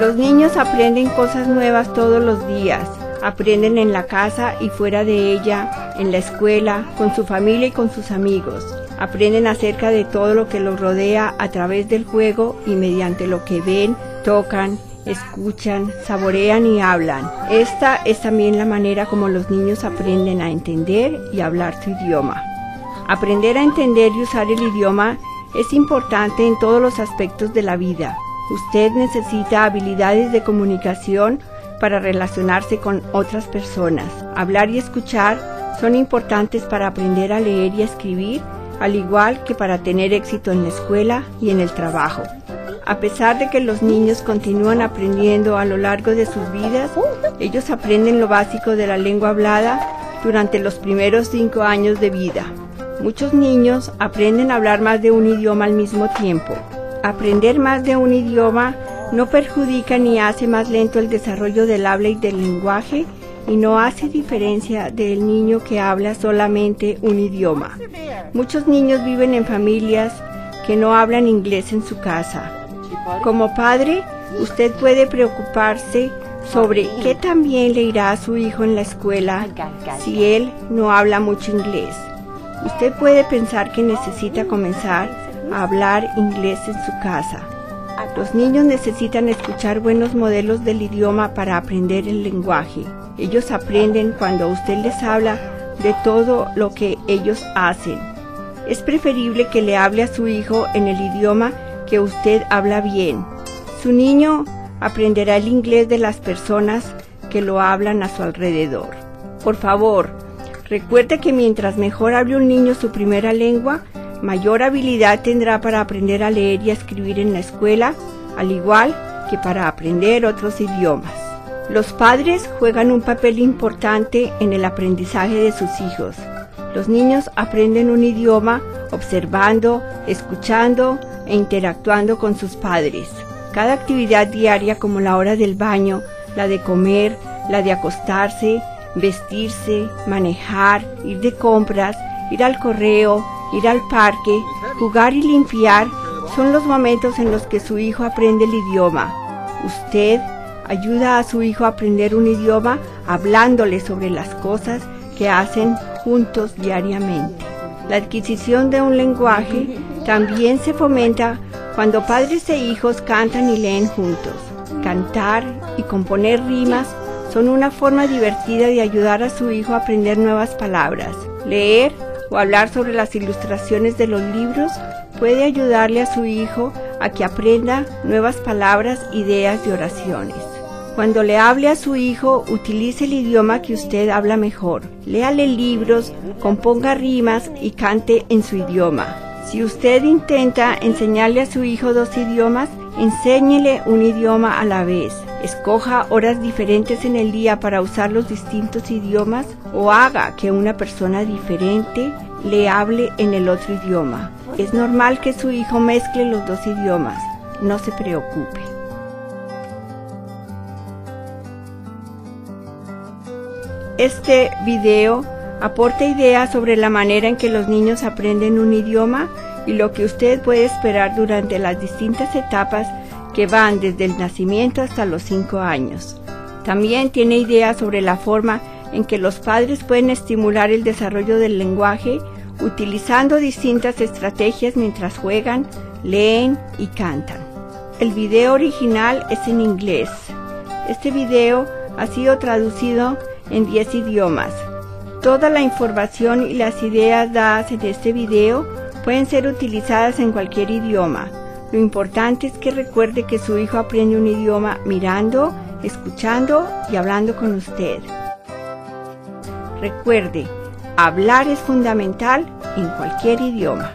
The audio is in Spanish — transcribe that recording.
Los niños aprenden cosas nuevas todos los días. Aprenden en la casa y fuera de ella, en la escuela, con su familia y con sus amigos. Aprenden acerca de todo lo que los rodea a través del juego y mediante lo que ven, tocan, escuchan, saborean y hablan. Esta es también la manera como los niños aprenden a entender y hablar su idioma. Aprender a entender y usar el idioma es importante en todos los aspectos de la vida. Usted necesita habilidades de comunicación para relacionarse con otras personas. Hablar y escuchar son importantes para aprender a leer y escribir, al igual que para tener éxito en la escuela y en el trabajo. A pesar de que los niños continúan aprendiendo a lo largo de sus vidas, ellos aprenden lo básico de la lengua hablada durante los primeros cinco años de vida. Muchos niños aprenden a hablar más de un idioma al mismo tiempo. Aprender más de un idioma no perjudica ni hace más lento el desarrollo del habla y del lenguaje y no hace diferencia del niño que habla solamente un idioma. Muchos niños viven en familias que no hablan inglés en su casa. Como padre, usted puede preocuparse sobre qué también le irá a su hijo en la escuela si él no habla mucho inglés. Usted puede pensar que necesita comenzar hablar inglés en su casa. Los niños necesitan escuchar buenos modelos del idioma para aprender el lenguaje. Ellos aprenden cuando usted les habla de todo lo que ellos hacen. Es preferible que le hable a su hijo en el idioma que usted habla bien. Su niño aprenderá el inglés de las personas que lo hablan a su alrededor. Por favor, recuerde que mientras mejor hable un niño su primera lengua, mayor habilidad tendrá para aprender a leer y a escribir en la escuela, al igual que para aprender otros idiomas. Los padres juegan un papel importante en el aprendizaje de sus hijos. Los niños aprenden un idioma observando, escuchando e interactuando con sus padres. Cada actividad diaria como la hora del baño, la de comer, la de acostarse, vestirse, manejar, ir de compras, ir al correo, ir al parque, jugar y limpiar, son los momentos en los que su hijo aprende el idioma. Usted ayuda a su hijo a aprender un idioma hablándole sobre las cosas que hacen juntos diariamente. La adquisición de un lenguaje también se fomenta cuando padres e hijos cantan y leen juntos. Cantar y componer rimas son una forma divertida de ayudar a su hijo a aprender nuevas palabras. Leer o hablar sobre las ilustraciones de los libros puede ayudarle a su hijo a que aprenda nuevas palabras, ideas y oraciones. Cuando le hable a su hijo, utilice el idioma que usted habla mejor. Léale libros, componga rimas y cante en su idioma. Si usted intenta enseñarle a su hijo dos idiomas, enséñele un idioma a la vez. Escoja horas diferentes en el día para usar los distintos idiomas o haga que una persona diferente le hable en el otro idioma. Es normal que su hijo mezcle los dos idiomas. No se preocupe. Este video aporta ideas sobre la manera en que los niños aprenden un idioma y lo que usted puede esperar durante las distintas etapas que van desde el nacimiento hasta los 5 años. También tiene ideas sobre la forma en que los padres pueden estimular el desarrollo del lenguaje utilizando distintas estrategias mientras juegan, leen y cantan. El video original es en inglés. Este video ha sido traducido en 10 idiomas. Toda la información y las ideas dadas en este video pueden ser utilizadas en cualquier idioma. Lo importante es que recuerde que su hijo aprende un idioma mirando, escuchando y hablando con usted. Recuerde, hablar es fundamental en cualquier idioma.